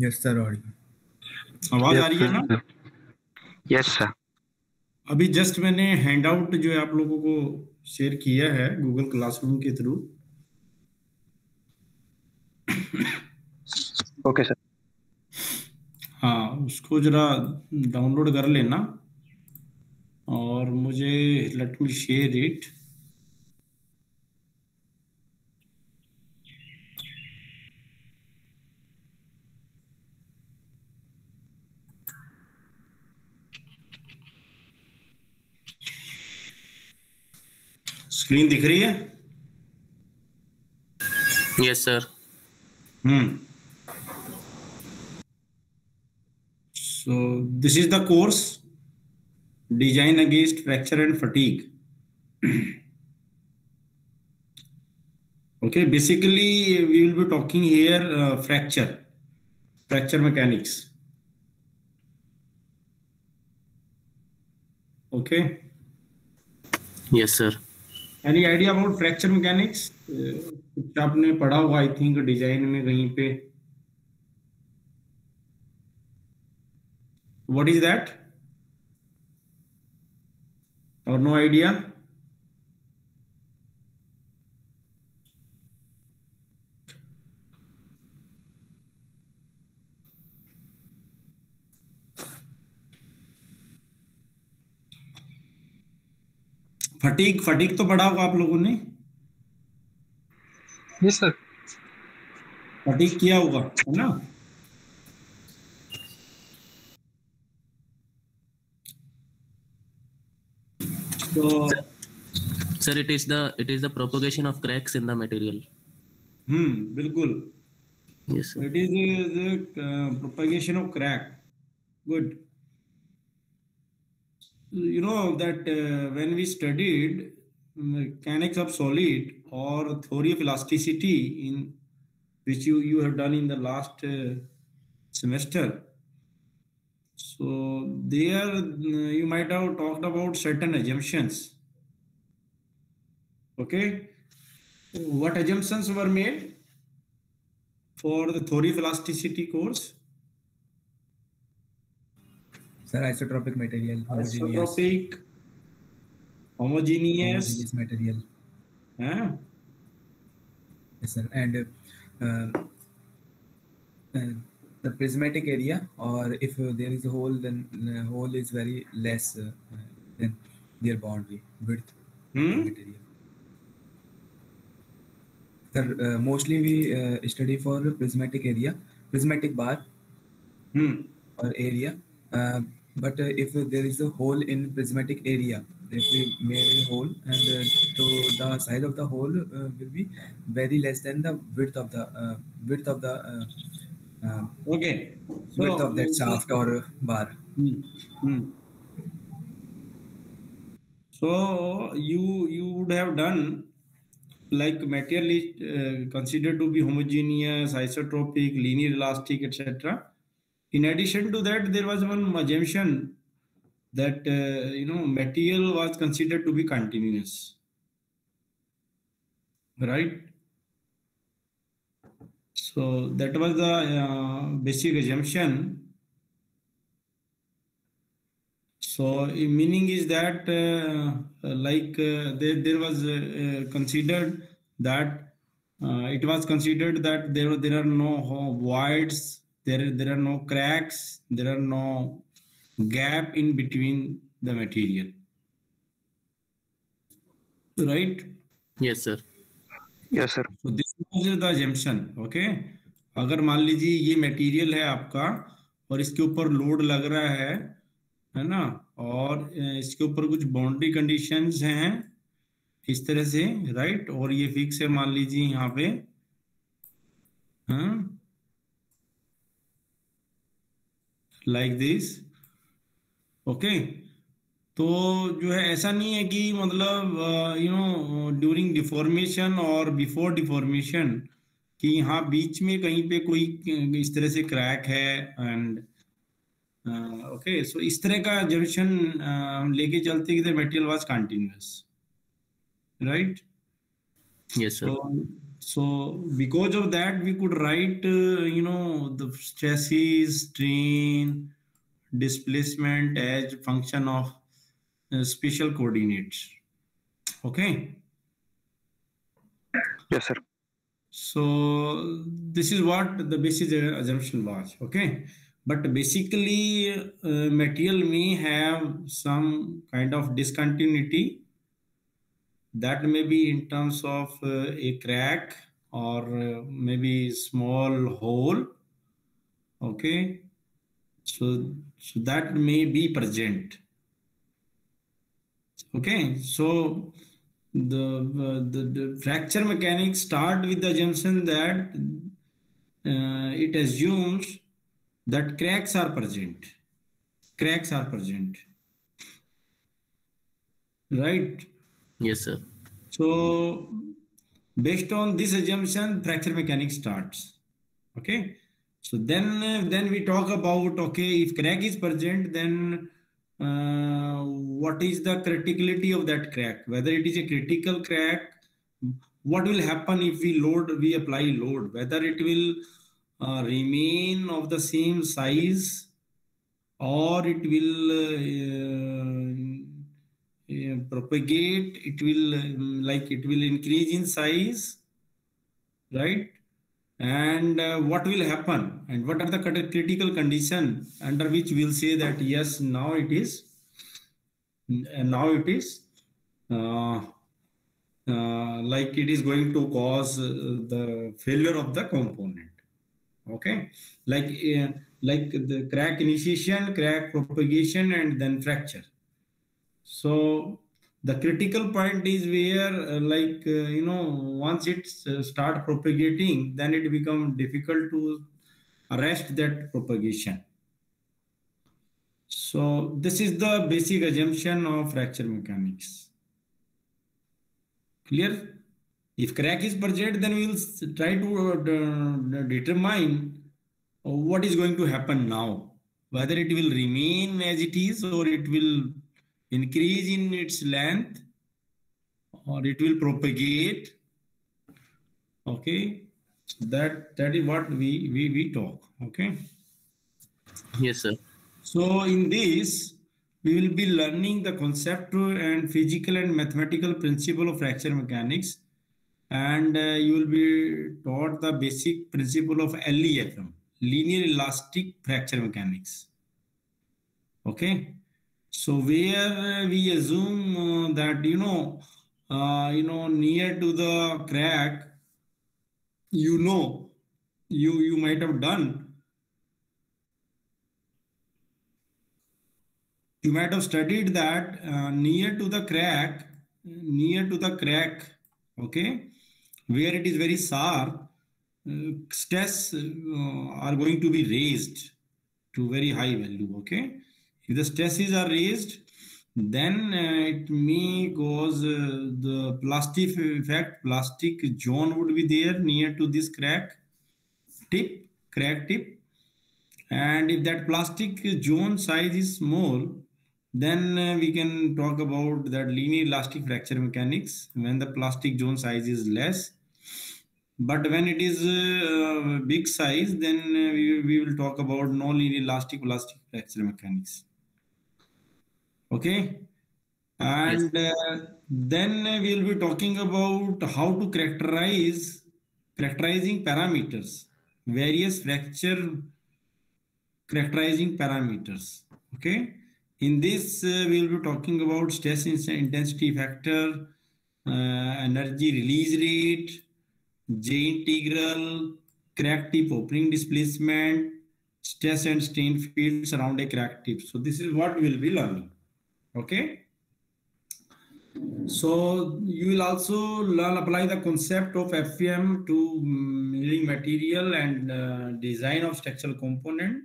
Yes sir audio आवाज़ आ रही है ना? यस सर अभी जस्ट मैंने हैंडआउट जो है आप लोगों को शेयर किया है गूगल क्लासरूम के थ्रू ओके सर हाँ उसको जरा डाउनलोड कर लेना। और मुझे let me share it screen दिख रही है? Yes sir hmm. So this is the course design against fracture and fatigue okay basically we will be talking here fracture fracture mechanics okay yes sir any idea about fracture mechanics आपने पढ़ा होगा I think design में कहीं पे। What is that और no idea fatigue fatigue तो पढ़ा होगा आप लोगों ने? yes, sir. फटीक किया होगा है ना? तो sir it is the it is the propagation of cracks in the material hmm बिल्कुल। It is the propagation of crack good you know that uh, when we studied mechanics of solid or theory of elasticity in which you you have done in the last uh, semester. So there uh, you might have talked about certain assumptions. Okay? What assumptions were made for the theory of elasticity course sir isotropic material isotropic homogeneous material हाँ yes sir and the prismatic area और if there is a hole then hole is very less than their boundary width material sir mostly we study for prismatic area prismatic bar hmm और area but uh, if there is a hole in prismatic area if we made a hole and uh, so the size of the hole uh, will be very less than the width of the uh, width of the uh, uh, Okay. width of that shaft or bar Hmm. Hmm. So you you would have done like material is uh, considered to be homogeneous, isotropic, linear elastic, etc. In addition to that, there was one assumption that uh, you know material was considered to be continuous, right? So that was the uh, basic assumption. So meaning is that uh, like uh, there, there was uh, uh, considered that it was considered that there there are no voids, there there are no cracks, there are no gap in between the material. Right? yes sir. Yes sir तो this is the assumption okay अगर मान लीजिए ये material है आपका और इसके ऊपर लोड लग रहा है है ना? और इसके ऊपर कुछ बाउंड्री कंडीशंस हैं इस तरह से राइट और ये फिक्स है मान लीजिए यहाँ पे हाँ? लाइक दिस ओके तो जो है ऐसा नहीं है कि मतलब यू नो ड्यूरिंग डिफॉर्मेशन और बिफोर डिफॉर्मेशन कि यहाँ बीच में कहीं पे कोई इस तरह से क्रैक है एंड ओके सो इस तरह का जंक्शन हम लेके चलते कि the material was continuous right yes sir. तो So because of that, we could write, uh, you know, the stresses, strain, displacement as function of uh, spatial coordinates. Okay. Yes, sir. So this is what the basic assumption was. Okay. But basically, uh, material may have some kind of discontinuity that may be in terms of uh, a crack or uh, maybe small hole okay? So so that may be present okay? So the, uh, the, the fracture mechanics start with the assumption that uh, it assumes that cracks are present cracks are present right Yes, sir. so based on this assumption, fracture mechanics starts. Okay. So then, then we talk about okay, if crack is present, then uh, what is the criticality of that crack? Whether it is a critical crack, what will happen if we load, we apply load? Whether it will uh, remain of the same size, or it will uh, propagate it will um, like it will increase in size right? And uh, what will happen? And what are the critical condition under which we'll say that yes now it is now it is uh, uh, like it is going to cause uh, the failure of the component okay? Like uh, like the crack initiation crack propagation and then fracture so the critical point is where uh, like uh, you know once it uh, start propagating then it become difficult to arrest that propagation. So this is the basic assumption of fracture mechanics. Clear? If crack is present then we will try to uh, determine uh, what is going to happen now. Whether it will remain as it is or it will increase in its length or it will propagate. Okay? That that is what we we, we talk. Okay? Yes, sir. so in this we will be learning the concept and physical and mathematical principle of fracture mechanics and uh, you will be taught the basic principle of LEFM linear elastic fracture mechanics. Okay so where uh, we assume uh, that you know uh, you know near to the crack you know you you might have done. You might have studied that uh, near to the crack near to the crack okay where it is very sharp uh, stress uh, are going to be raised to very high value okay if the stresses are raised then uh, it may cause uh, the plastic effect plastic zone would be there near to this crack tip crack tip. And if that plastic zone size is small then uh, we can talk about that linear elastic fracture mechanics when the plastic zone size is less. But when it is uh, big size then uh, we, we will talk about non-linear elastic plastic fracture mechanics okay? And uh, then we will be talking about how to characterize characterizing parameters. Various fracture characterizing parameters. Okay? In this uh, we will be talking about stress intensity factor uh, energy release rate j integral crack tip opening displacement stress and strain fields around a crack tip. So this is what we will be learning okay so you will also learn apply the concept of FEM to milling material and uh, design of structural component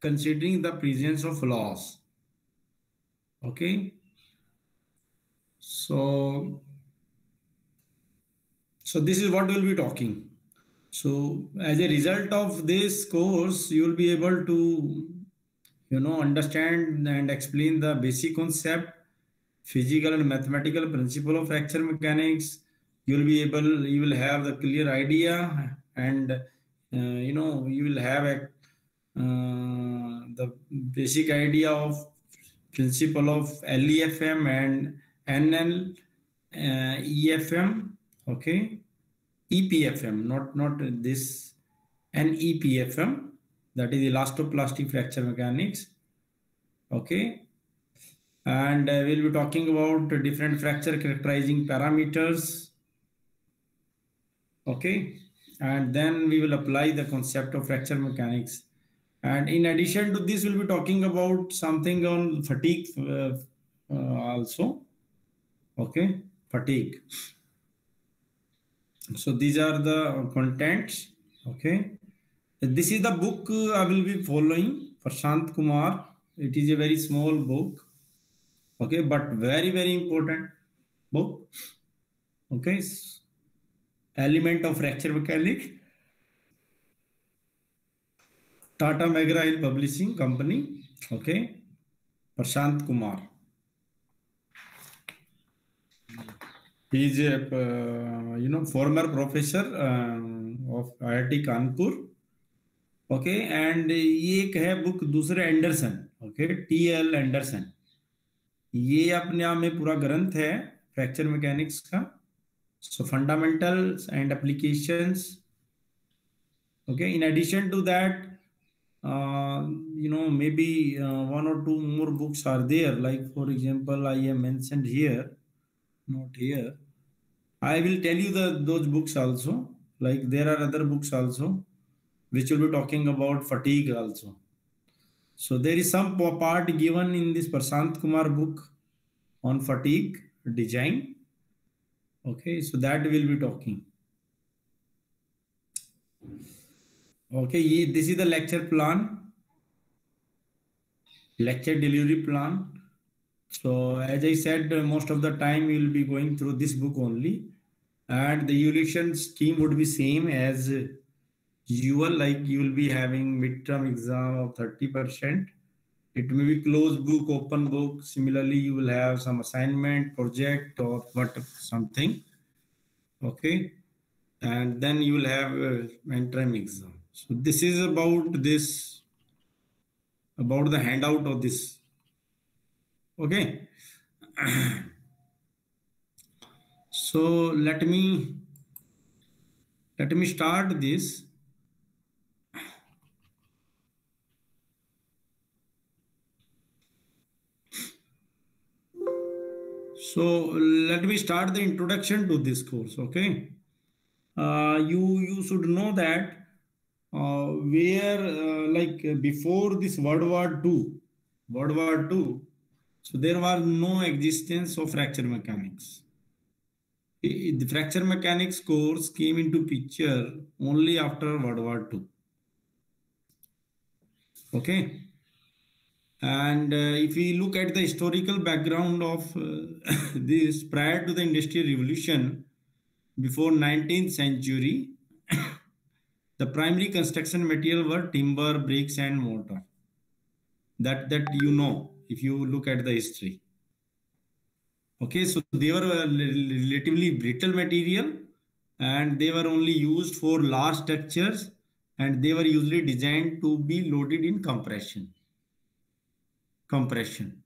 considering the presence of loss. Okay. So, so this is what we'll be talking. So as a result of this course, you will be able to, you know, understand and explain the basic concept physical and mathematical principle of fracture mechanics. You will be able you will have the clear idea and uh, you know you will have a uh, the basic idea of principle of LEFM and NL uh, EFM okay? EPFM not not this NEPFM that is elastoplastic fracture mechanics. Okay. And uh, we'll be talking about different fracture characterizing parameters. Okay. And then we will apply the concept of fracture mechanics. And in addition to this we'll be talking about something on fatigue uh, uh, also. Okay. Fatigue. So these are the contents. Okay this is the book i will be following. Prashant kumar. It is a very small book. Okay but very very important book. Okay element of fracture mechanics tata mcgraw publishing company. Okay prashant kumar. He is a uh, you know former professor uh, of IIT Kanpur okay and ये एक है book दूसरे Anderson okay T L Anderson ये अपने आप में पूरा ग्रंथ है फ्रैक्चर मैकेनिक्स का. So fundamental and applications okay in addition to that you know maybe one और two more books are there like for example I am mentioned not here I will tell you the books also like there are other books also which will be talking about fatigue also. So there is some part given in this prashant kumar book on fatigue design. Okay so that we'll be talking. Okay this is the lecture plan. Lecture delivery plan. So as i said most of the time we will be going through this book only. And the evolution scheme would be same as usual like you will be having midterm exam of 30 percent. It may be closed book open book. Similarly you will have some assignment project or what something. Okay? And then you will have uh, a midterm exam. So this is about this about the handout of this. Okay? So let me let me start this so let me start the introduction to this course okay uh, you you should know that uh, where uh, like before this World War II, World War II, so there was no existence of fracture mechanics. The fracture mechanics course came into picture only after World War II. Okay. And uh, if we look at the historical background of uh, this prior to the Industrial Revolution, before 19th century, the primary construction material were timber bricks and mortar. That that you know if you look at the history. Okay so they were relatively brittle material and they were only used for large structures and they were usually designed to be loaded in compression compression.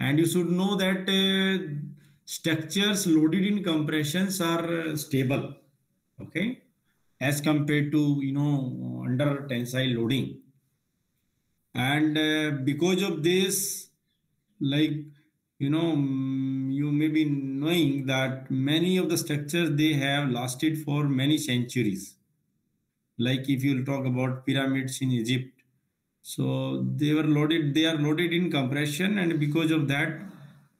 And you should know that uh, structures loaded in compressions are uh, stable okay? As compared to you know under tensile loading. And uh, because of this like you know you may be knowing that many of the structures they have lasted for many centuries. Like if you talk about pyramids in egypt so they were loaded they are loaded in compression and because of that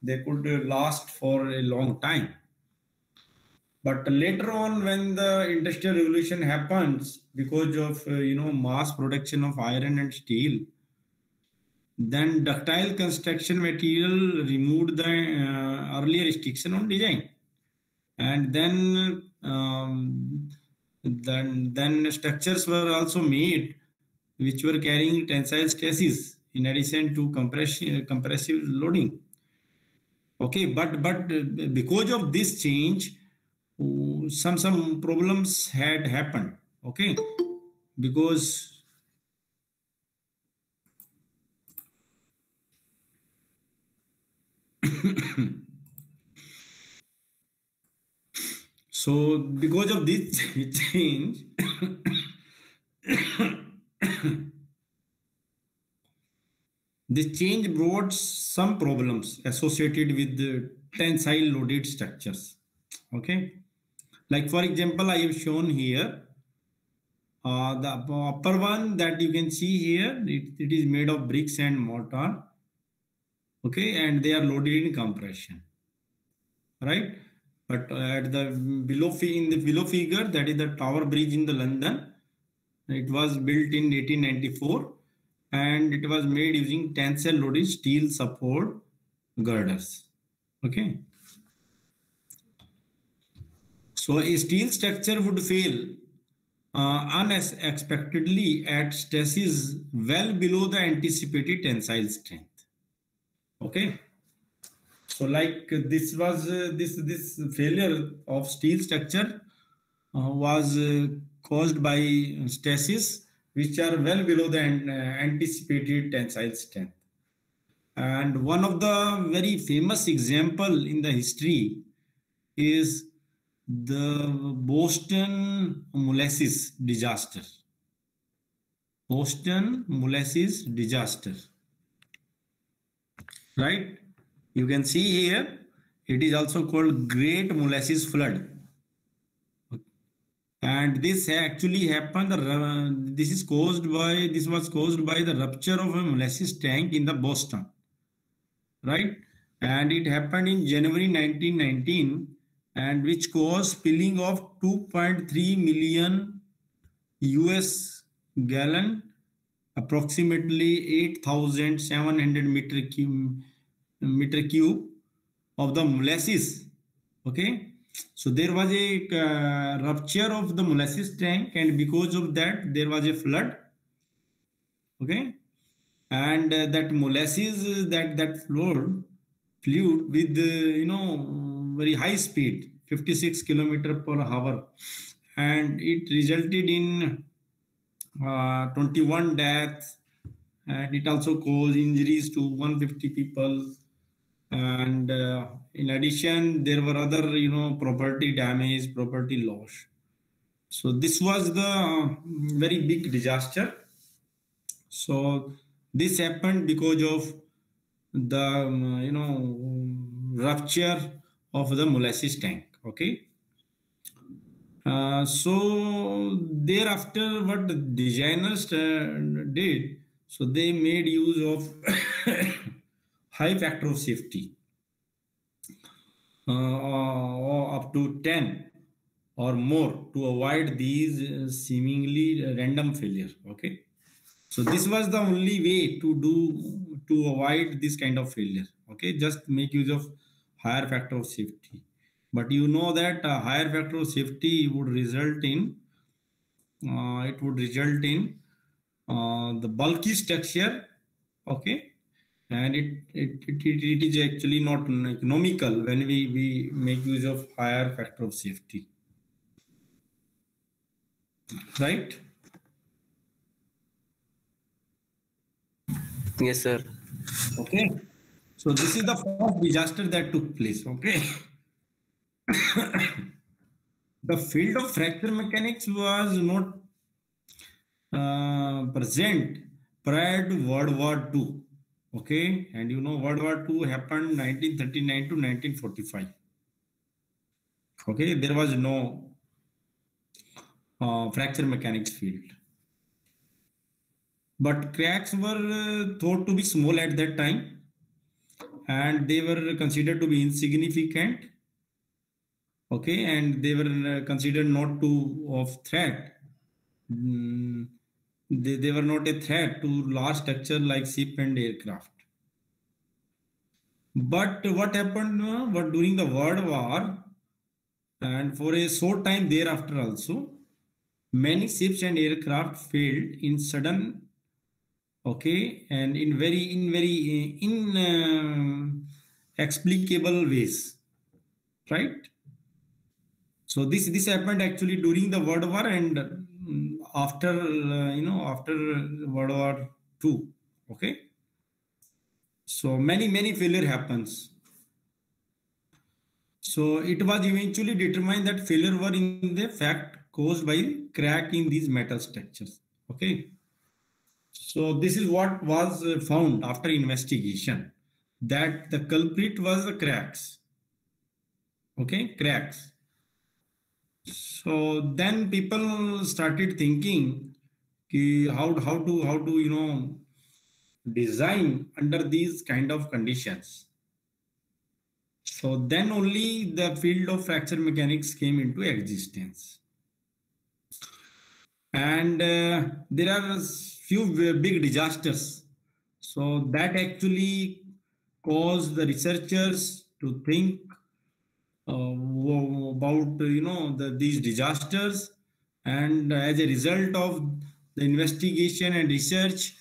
they could last for a long time. But later on, when the industrial revolution happens, because of uh, you know mass production of iron and steel, then ductile construction material removed the uh, earlier restriction on design, and then um, then then structures were also made which were carrying tensile stresses in addition to compression compressive loading. Okay, but but because of this change oh, some some problems had happened. Okay, because so because of this change this change brought some problems associated with the tensile loaded structures. Okay? Like for example i have shown here uh, the upper one that you can see here it, it is made of bricks and mortar. Okay? And they are loaded in compression. Right? But at the below in the below figure that is the tower bridge in the london it was built in 1894 and it was made using tensile loaded steel support girders. Okay. So a steel structure would fail uh, unexpectedly at stresses well below the anticipated tensile strength. Okay. So like this was uh, this this failure of steel structure uh, was uh, caused by stresses which are well below the uh, anticipated tensile strength and one of the very famous example in the history is the Boston molasses disaster. Boston molasses disaster. Right? You can see here, it is also called Great Molasses Flood. And this actually happened, uh, this is caused by, this was caused by the rupture of a molasses tank in the Boston. Right? And it happened in January 1919 and which caused spilling of 2.3 million US gallon, approximately 8,700 meter cube, meter cube of the molasses. Okay, so there was a uh, rupture of the molasses tank, and because of that, there was a flood. Okay, and uh, that molasses that that flowed flew with uh, you know very high speed 56 kilometer per hour. And it resulted in uh, 21 deaths. And it also caused injuries to 150 people. And uh, in addition there were other you know property damage property loss. So this was the very big disaster. So this happened because of the um, you know rupture of the molasses tank okay? Uh, so thereafter what the designers uh, did so they made use of high factor of safety uh, up to 10 or more to avoid these uh, seemingly random failure okay? So this was the only way to do to avoid this kind of failure okay? Just make use of higher factor of safety. But you know that a higher factor of safety would result in uh, it would result in uh, the bulky structure okay and it it, it, it is actually not economical when we we make use of higher factor of safety. Right? Yes sir. Okay. So this is the first disaster that took place, okay? the field of fracture mechanics was not uh, present prior to World War II, okay? And you know World War II happened 1939 to 1945. Okay, there was no uh, fracture mechanics field. But cracks were uh, thought to be small at that time and they were considered to be insignificant okay and they were uh, considered not to of threat mm, they, they were not a threat to large structure like ship and aircraft. But what happened uh, what during the world war and for a short time thereafter also many ships and aircraft failed in sudden okay and in very in very in uh, explicable ways right? So this this happened actually during the World War and after uh, you know after World War Two. Okay. So many many failure happens. So it was eventually determined that failure were in the fact caused by crack in these metal structures. Okay. So this is what was uh, found after investigation that the culprit was the cracks. Okay, cracks. So then people started thinking ki how how to how to you know design under these kind of conditions. So then only the field of fracture mechanics came into existence. And uh, there are few big disasters. So that actually caused the researchers to think about you know the, these disasters and as a result of the investigation and research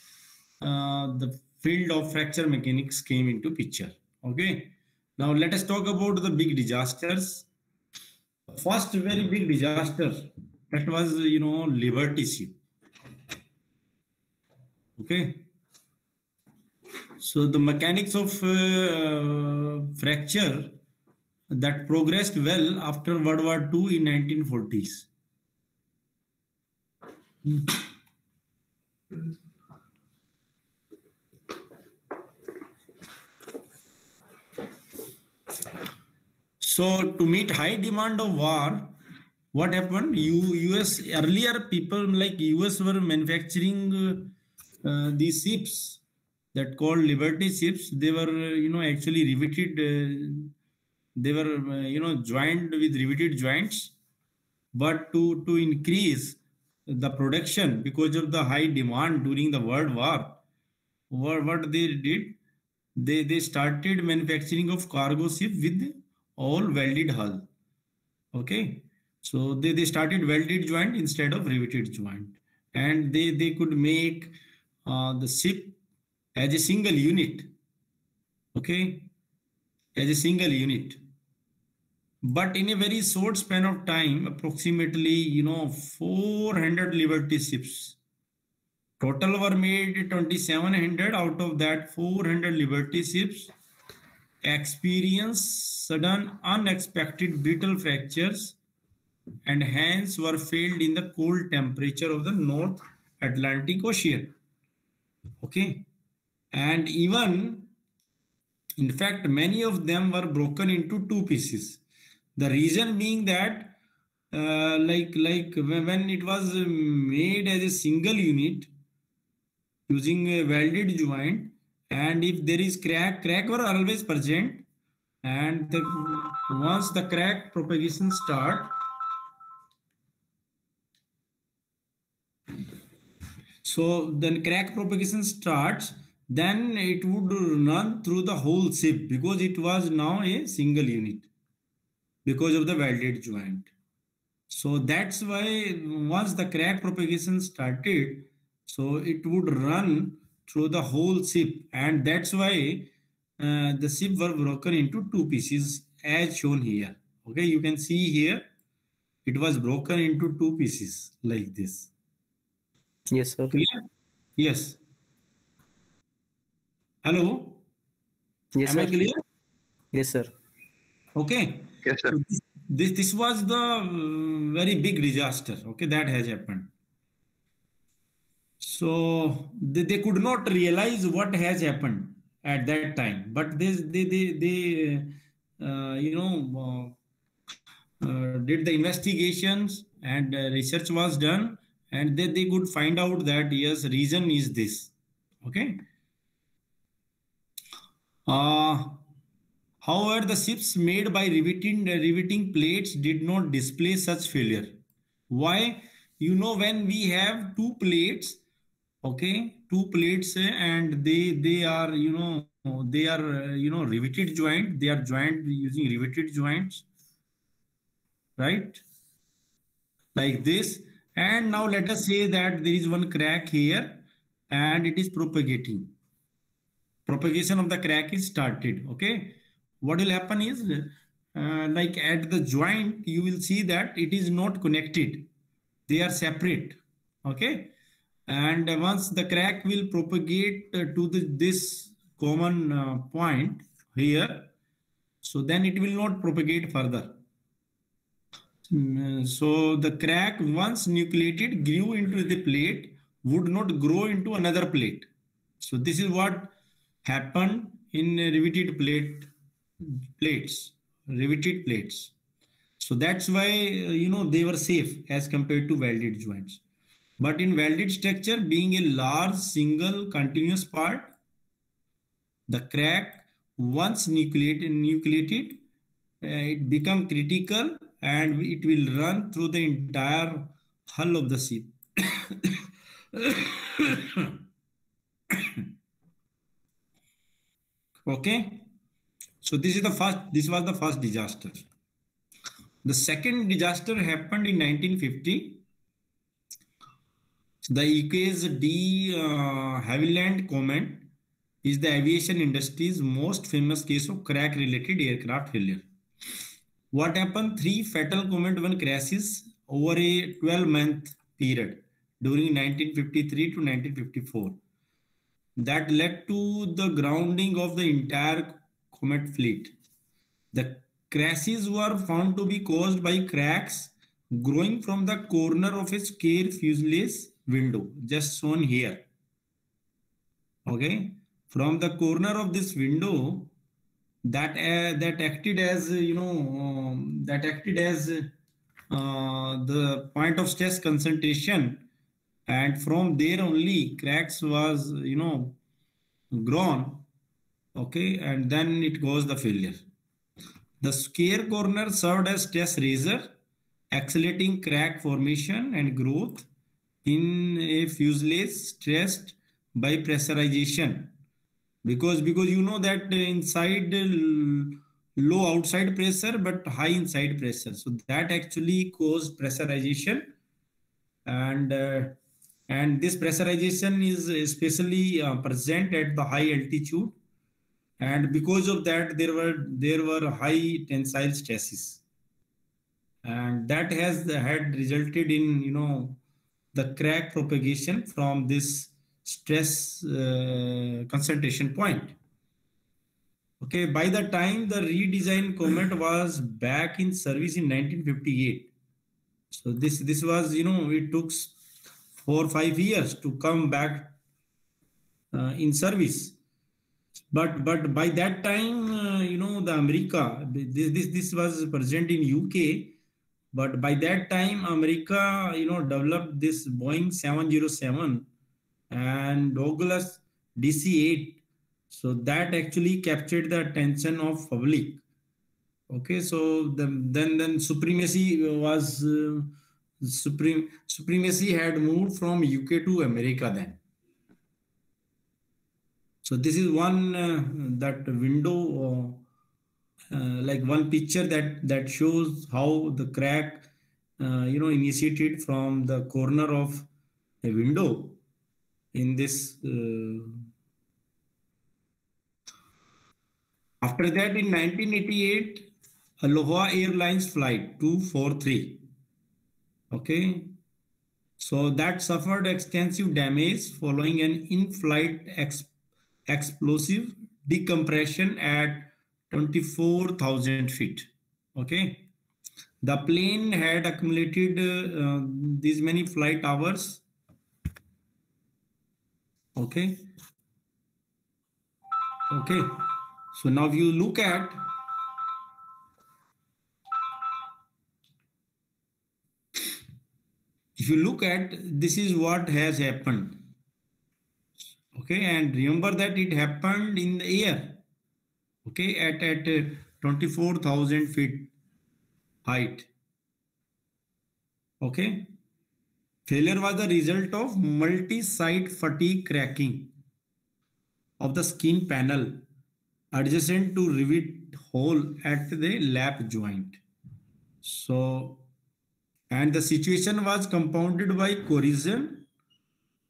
uh, the field of fracture mechanics came into picture. Okay? Now let us talk about the big disasters. First very big disaster that was you know liberty ship okay? So the mechanics of uh, fracture that progressed well after World War II in 1940s. So to meet high demand of war, what happened? U, US earlier people like US were manufacturing uh, these ships that called Liberty ships. They were you know actually riveted. Uh, they were uh, you know joined with riveted joints, but to to increase the production because of the high demand during the World War, what, what they did, they they started manufacturing of cargo ship with all welded hull. Okay, so they, they started welded joint instead of riveted joint, and they they could make uh, the ship as a single unit. Okay, as a single unit. But in a very short span of time, approximately you know 400 Liberty ships. Total were made 2700. Out of that, 400 Liberty ships experienced sudden unexpected brittle fractures and hence were failed in the cold temperature of the North Atlantic Ocean. Okay. And even, in fact, many of them were broken into two pieces. The reason being that, uh, like, like when it was made as a single unit using a welded joint, and if there is crack, crack were always present, and the, once the crack propagation start, so then crack propagation starts then it would run through the whole ship because it was now a single unit because of the welded joint. So that's why once the crack propagation started, so it would run through the whole ship and that's why uh, the ship were broken into two pieces as shown here. Okay, you can see here it was broken into two pieces like this. Yes, sir. Clear? Yes. Hello? Yes, Am I sir. clear? Yes, sir. Okay. Yes, sir. This, this was the uh, very big disaster. Okay, that has happened. So they, they could not realize what has happened at that time, but they they they, they uh, you know uh, uh, did the investigations and uh, research was done, and they, they could find out that yes, reason is this. Okay. Uh, However, the ships made by riveting, riveting plates did not display such failure. Why? You know, when we have two plates, okay, two plates, eh, and they they are you know they are uh, you know riveted joint. They are joined using riveted joints, right? Like this. And now let us say that there is one crack here, and it is propagating. Propagation of the crack is started. Okay what will happen is uh, like at the joint, you will see that it is not connected. They are separate. Okay. And once the crack will propagate uh, to the, this common uh, point here, so then it will not propagate further. Mm, So the crack once nucleated grew into the plate would not grow into another plate. So this is what happened in a riveted plate plates, riveted plates. So that's why uh, you know they were safe as compared to welded joints. But in welded structure, being a large single continuous part, the crack once nucleated, nucleated uh, it become critical and it will run through the entire hull of the ship. okay so this is the first this was the first disaster the second disaster happened in 1950 the UK's D. Uh, Havilland Comet is the aviation industry's most famous case of crack-related aircraft failure. What happened? Three fatal Comet 1 crashes over a 12-month period during 1953 to 1954. That led to the grounding of the entire Comet fleet. The crashes were found to be caused by cracks growing from the corner of a scare fuselage window, just shown here. Okay, from the corner of this window, that uh, that acted as you know um, that acted as uh, the point of stress concentration, and from there only cracks was you know grown. Okay, and then it goes the failure. The scare corner served as stress raiser, accelerating crack formation and growth in a fuselage stressed by pressurization. Because because you know that inside low outside pressure but high inside pressure. So that actually caused pressurization. And uh, and this pressurization is especially uh, present at the high altitude and because of that there were there were high tensile stresses and that has had resulted in you know the crack propagation from this stress uh, concentration point. Okay, by the time the redesigned Comet was back in service in 1958, so this this was you know it took four five years to come back uh, in service. But but by that time uh, you know the America this this this was present in UK but by that time, America, you know, developed this Boeing 707 and Douglas DC-8. So that actually captured the attention of public. Okay, so the, then then supremacy was uh, supreme supremacy had moved from UK to America then. So this is one uh, that window. Uh, uh, like one picture that that shows how the crack uh, you know initiated from the corner of a window in this uh, after that in 1988 aloha airlines flight 243 okay so that suffered extensive damage following an in-flight ex explosive decompression at 24,000 feet. Okay. The plane had accumulated uh, these many flight hours. Okay. Okay. So now you look at if you look at this is what has happened okay and remember that it happened in the air okay at at uh, 24000 feet height. Okay failure was the result of multi-site fatigue cracking of the skin panel adjacent to rivet hole at the lap joint. So and the situation was compounded by corrosion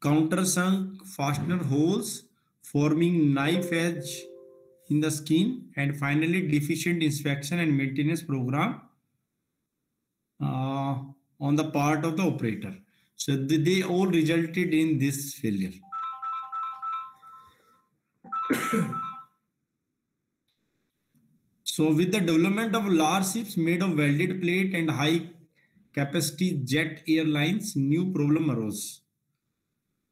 countersunk fastener holes forming knife edge in the skin, and finally deficient inspection and maintenance program uh, on the part of the operator. So they, all resulted in this failure. so with the development of large ships made of welded plate and high capacity jet airlines, new problem arose.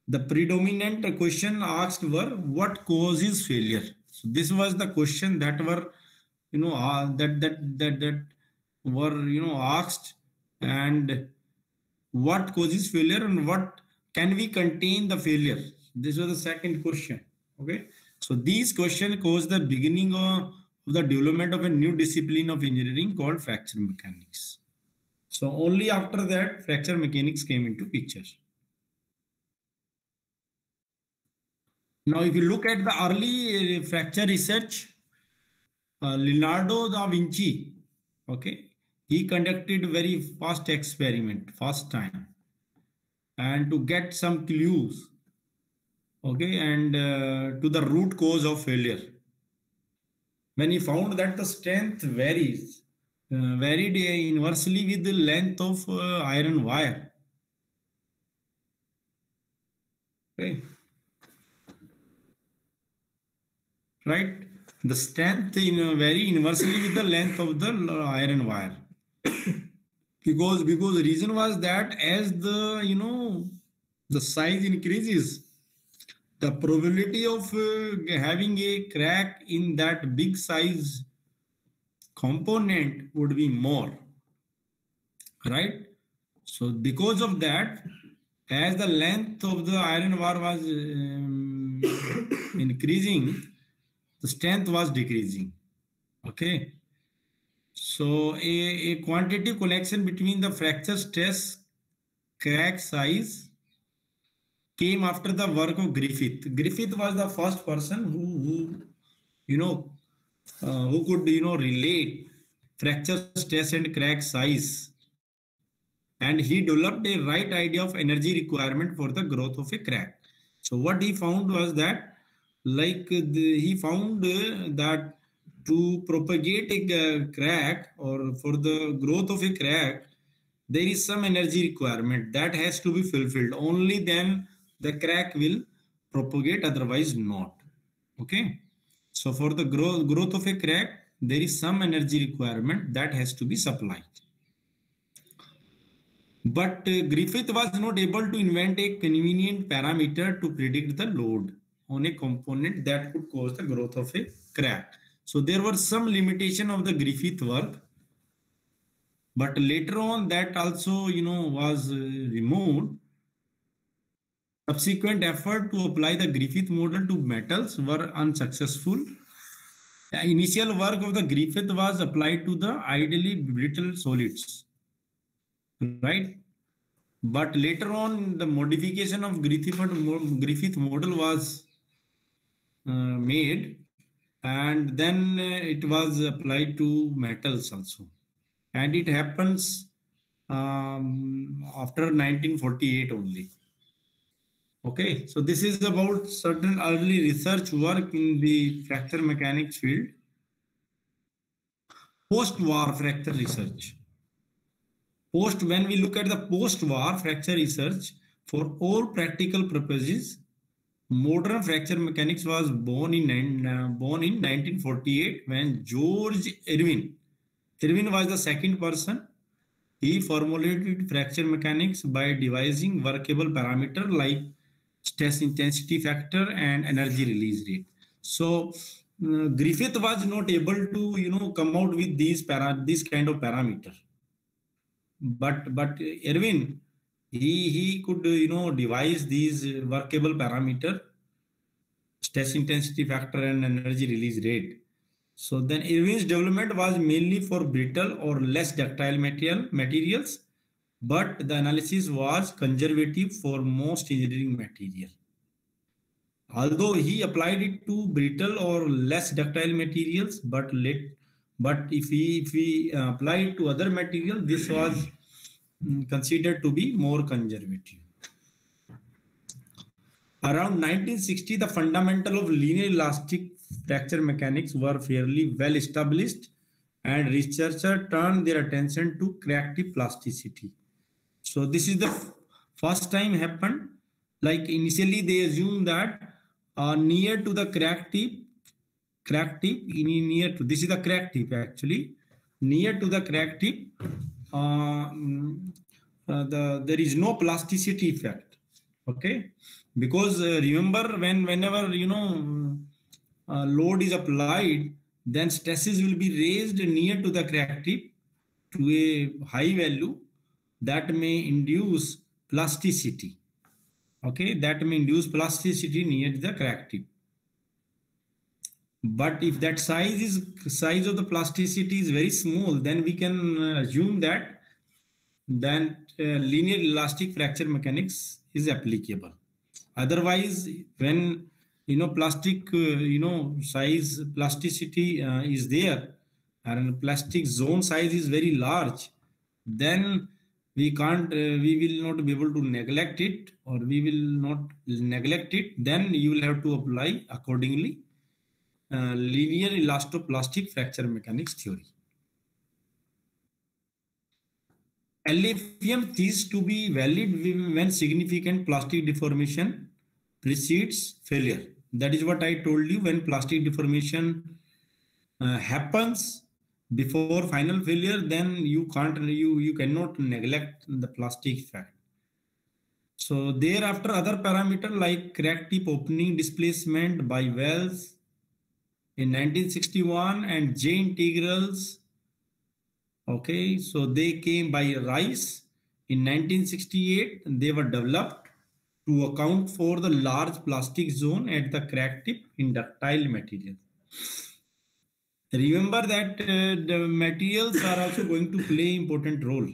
The predominant question asked were what causes failure. So this was the question that were, you know, uh, that that that that were you know asked, and what causes failure and what can we contain the failure. This was the second question. Okay, so these questions caused the beginning of the development of a new discipline of engineering called fracture mechanics. So only after that fracture mechanics came into picture. Now, if you look at the early uh, fracture research, uh, Leonardo da Vinci, okay, he conducted very fast experiment, fast time, and to get some clues, okay, and uh, to the root cause of failure. When he found that the strength varies, uh, varied inversely with the length of uh, iron wire. Okay. Right? The strength in vary inversely with the length of the iron wire. because because the reason was that as the you know the size increases, the probability of uh, having a crack in that big size component would be more right so because of that as the length of the iron wire was um, increasing the strength was decreasing. Okay? So a, a quantitative connection between the fracture stress crack size came after the work of griffith. Griffith was the first person who, who you know uh, who could you know relate fracture stress and crack size. And he developed a right idea of energy requirement for the growth of a crack. So what he found was that like the, he found that to propagate a crack or for the growth of a crack there is some energy requirement that has to be fulfilled. Only then the crack will propagate otherwise not. Okay? So for the growth, growth of a crack, there is some energy requirement that has to be supplied. But uh, Griffith was not able to invent a convenient parameter to predict the load on a component that could cause the growth of a crack. So there were some limitation of the Griffith work. But later on that also, you know, was uh, removed. Subsequent effort to apply the Griffith model to metals were unsuccessful. The initial work of the Griffith was applied to the ideally brittle solids, right? But later on, the modification of Griffith, Griffith model was made and then uh, it was applied to metals also. And it happens um, after 1948 only. Okay, so this is about certain early research work in the fracture mechanics field. Post-war fracture research. Post, when we look at the post-war fracture research, for all practical purposes, modern fracture mechanics was born in, uh, born in 1948 when George Irwin, Irwin was the second person he formulated fracture mechanics by devising workable parameter like stress intensity factor and energy release rate. So uh, Griffith was not able to, you know, come out with these para this kind of parameter. But but Irwin, he he could you know devise these workable parameter, stress intensity factor and energy release rate. So then Irwin's development was mainly for brittle or less ductile material materials but the analysis was conservative for most engineering material. Although he applied it to brittle or less ductile materials, but let, but if he if he uh, applied to other material, this was considered to be more conservative. Around 1960, the fundamental of linear elastic fracture mechanics were fairly well established and researchers turned their attention to crack tip plasticity. So this is the first time happened. Like initially they assume that uh, near to the crack tip, crack tip, in near to, this is the crack tip actually, near to the crack tip, mm, the, there is no plasticity effect. Okay. Because uh, remember when, whenever, you know, uh, load is applied, then stresses will be raised near to the crack tip to a high value that may induce plasticity. Okay, that may induce plasticity near the crack tip. But if that size is size of the plasticity is very small, then we can uh, assume that then uh, linear elastic fracture mechanics is applicable. Otherwise, when you know plastic uh, you know size plasticity uh, is there and plastic zone size is very large then we can't uh, we will not be able to neglect it or we will not neglect it then you will have to apply accordingly uh, linear elastoplastic fracture mechanics theory LEFM is to be valid when significant plastic deformation precedes failure that is what I told you when plastic deformation uh, happens before final failure, then you can't, you, you cannot neglect the plastic effect. So thereafter other parameter like crack tip opening displacement by Wells in 1961 and J integrals. Okay, so they came by Rice in 1968. They were developed to account for the large plastic zone at the crack tip in ductile material. Remember that uh, the materials are also going to play important role.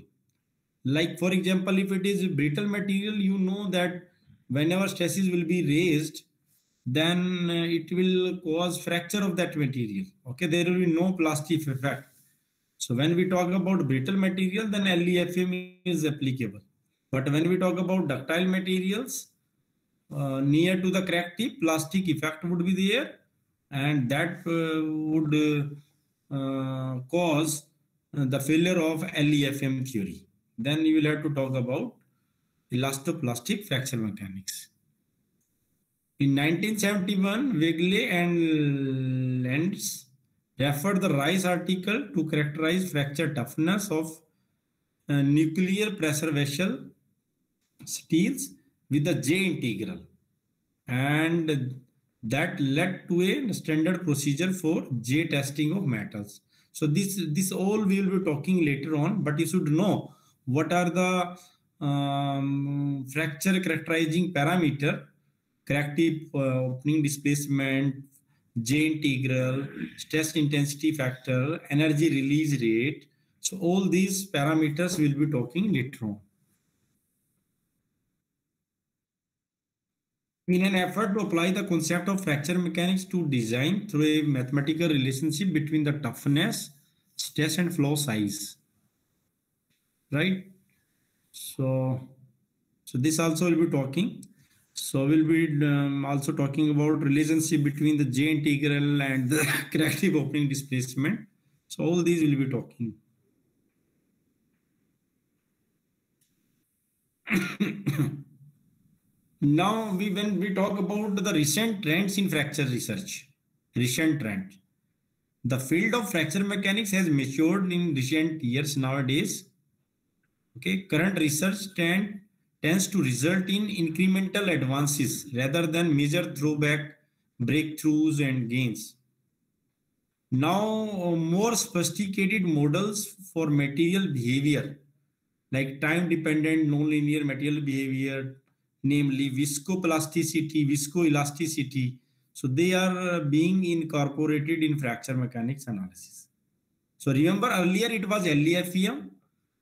Like for example, if it is brittle material, you know that whenever stresses will be raised, then uh, it will cause fracture of that material. Okay, there will be no plastic effect. So when we talk about brittle material, then LEFM is applicable. But when we talk about ductile materials, uh, near to the crack tip, plastic effect would be there and that uh, would uh, cause the failure of LEFM theory. Then you will have to talk about elastoplastic fracture mechanics. In 1971, Begley and Landes referred the Rice article to characterize fracture toughness of uh, nuclear pressure vessel steels with the J integral. And that led to a standard procedure for J testing of metals. So this, this all we will be talking later on, but you should know what are the um, fracture characterizing parameter, crack tip uh, opening displacement, J integral, stress intensity factor, energy release rate. So all these parameters we'll be talking later on. In an effort to apply the concept of fracture mechanics to design through a mathematical relationship between the toughness, stress and flaw size. Right? So, so this also will be talking. So we'll be um, also talking about relationship between the J integral and the tip opening displacement. So all these we'll be talking. Now, we when we talk about the recent trends in fracture research, recent trends, the field of fracture mechanics has matured in recent years nowadays. Okay, current research trend tends to result in incremental advances rather than major throwback breakthroughs and gains. Now, more sophisticated models for material behavior, like time-dependent nonlinear material behavior, namely viscoplasticity, viscoelasticity. So they are uh, being incorporated in fracture mechanics analysis. So remember earlier it was LEFM,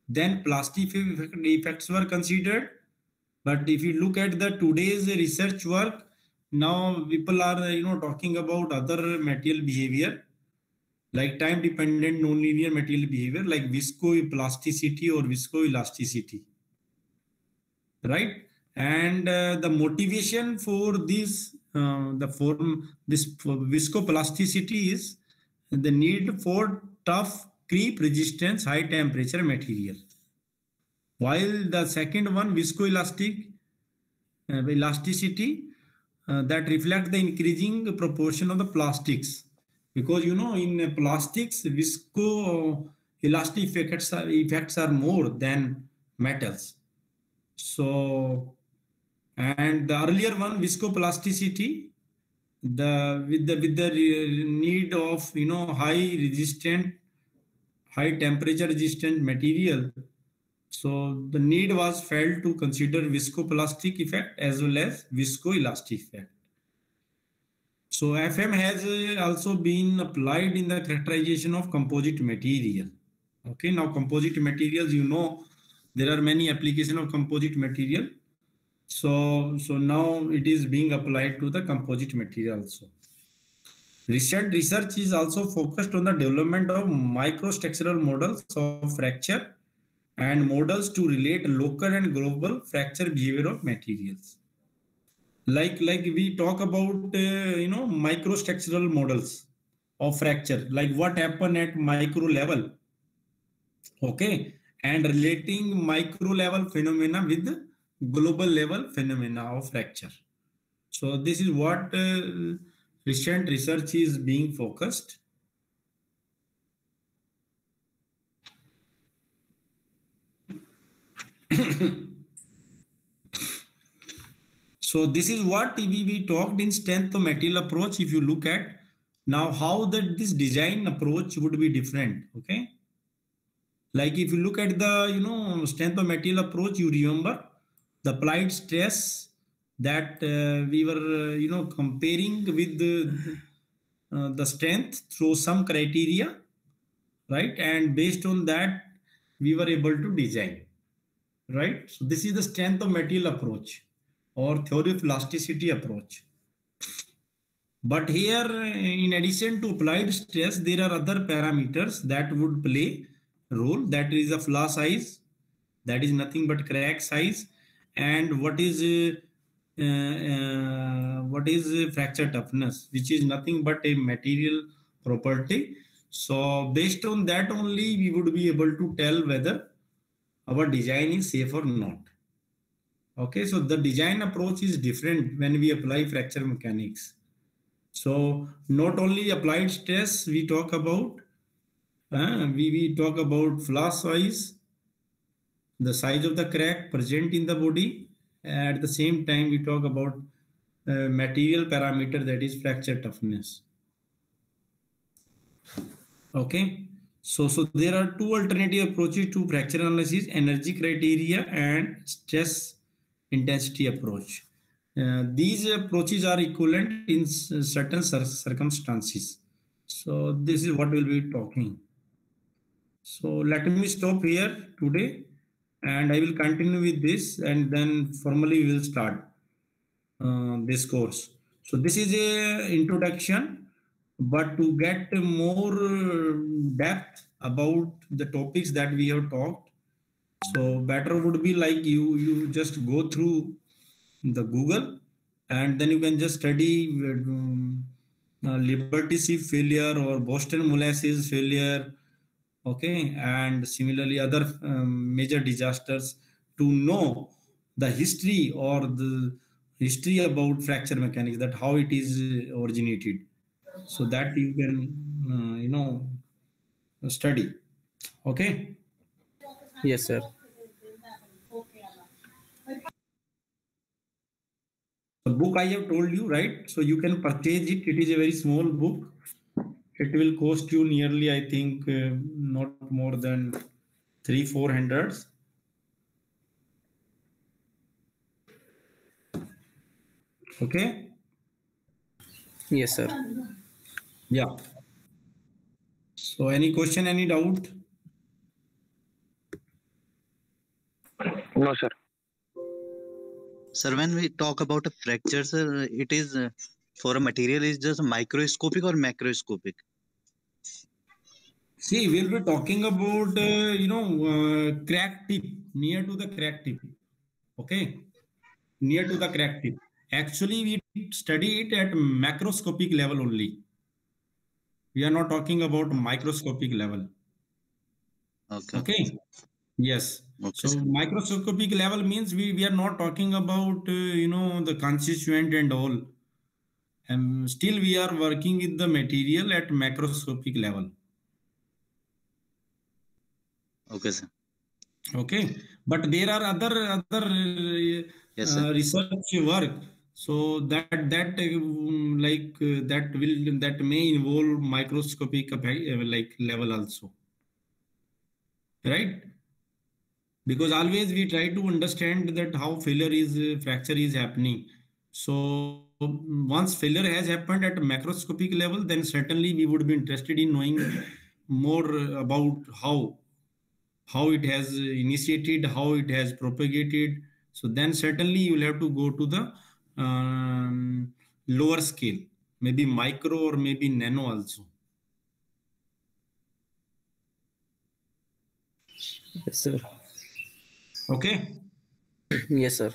then plastic effects were considered. But if you look at the today's research work, now people are you know talking about other material behavior like time dependent nonlinear material behavior like viscoplasticity or viscoelasticity right? And uh, the motivation for this uh, the form this viscoplasticity is the need for tough creep resistance high temperature material while the second one viscoelastic uh, elasticity uh, that reflect the increasing proportion of the plastics. Because you know in uh, plastics viscoelastic effects are, effects are more than metals. So and the earlier one viscoplasticity the with the with the need of you know high resistant high temperature resistant material so the need was felt to consider viscoplastic effect as well as viscoelastic effect. So FM has uh, also been applied in the characterization of composite material. Okay, now composite materials, you know, there are many application of composite material. So, so now it is being applied to the composite material also. Recent research is also focused on the development of microstructural models of fracture and models to relate local and global fracture behavior of materials. Like like we talk about uh, you know microstructural models of fracture like what happen at micro level okay? And relating micro level phenomena with global level phenomena of fracture. So this is what uh, recent research is being focused so this is what we, we talked in strength of material approach. If you look at now how that this design approach would be different. Okay. Like if you look at the, you know, strength of material approach, you remember the applied stress that uh, we were, uh, you know, comparing with the, uh, the strength through some criteria, right? And based on that, we were able to design right? So this is the strength of material approach or theory of elasticity approach. But here, in addition to applied stress, there are other parameters that would play role. That is a flaw size, that is nothing but crack size, and what is uh, uh, what is fracture toughness, which is nothing but a material property. So based on that only, we would be able to tell whether our design is safe or not. Okay, so the design approach is different when we apply fracture mechanics. So not only applied stress we talk about, uh, we, we talk about flaw size, the size of the crack present in the body. At the same time, we talk about uh, material parameter that is fracture toughness. Okay. So, so there are two alternative approaches to fracture analysis, energy criteria and stress intensity approach. Uh, these approaches are equivalent in certain circumstances. So this is what we'll be talking. So let me stop here today and I will continue with this and then formally we will start uh, this course. So this is a introduction but to get more depth about the topics that we have talked so better would be like you you just go through the google and then you can just study um, uh, liberty ship failure or boston molasses failure okay and similarly other um, major disasters to know the history or the history about fracture mechanics that how it is originated so that you can uh, you know study. Okay? Yes, sir. the book i have told you right? So you can purchase it. It is a very small book. It will cost you nearly i think uh, not more than three four hundreds. Okay? Yes, sir. Yeah so any question any doubt No, sir. Sir, when we talk about a fracture, sir, it is uh, for a material is just microscopic or macroscopic. See, we'll be talking about, uh, you know, uh, crack tip, near to the crack tip. Okay. Near to the crack tip. actually we study it at macroscopic level only we are not talking about microscopic level. Okay. okay? Yes. Okay, so microscopic level means we, we are not talking about uh, you know the constituent and all. And still we are working with the material at macroscopic level. Okay, sir. okay? But there are other other uh, Yes, uh, research work so that that um, like uh, that will that may involve microscopic uh, like level also. Right? Because always we try to understand that how failure is uh, fracture is happening. So once failure has happened at a macroscopic level then certainly we would be interested in knowing more about how how it has initiated how it has propagated. So then certainly you will have to go to the um, lower scale maybe micro or maybe nano also Yes, sir. okay Yes, sir.